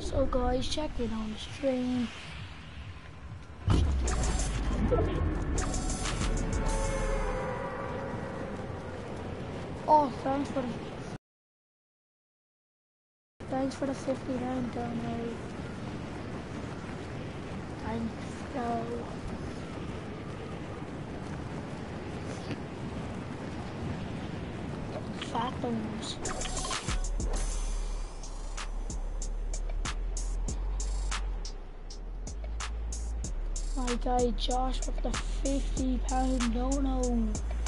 So guys, check it on the stream. Oh, thanks for the thanks for the 59 download. Thanks, bro. Fathoms. My guy Josh with the 50 pound dono. Fuck!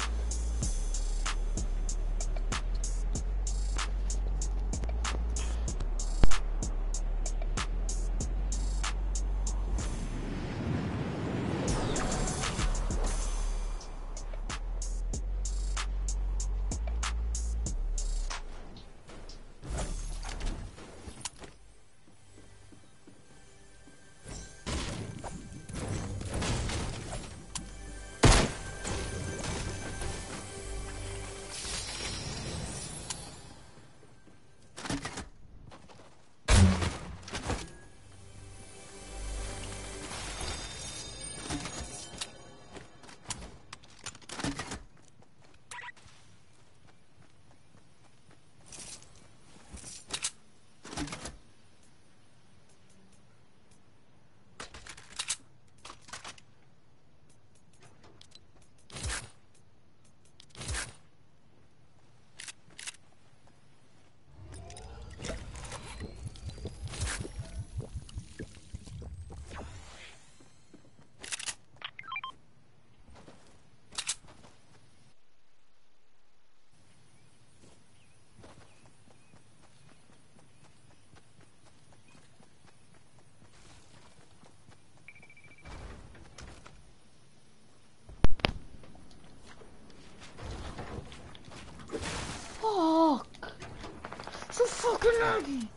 Laggy!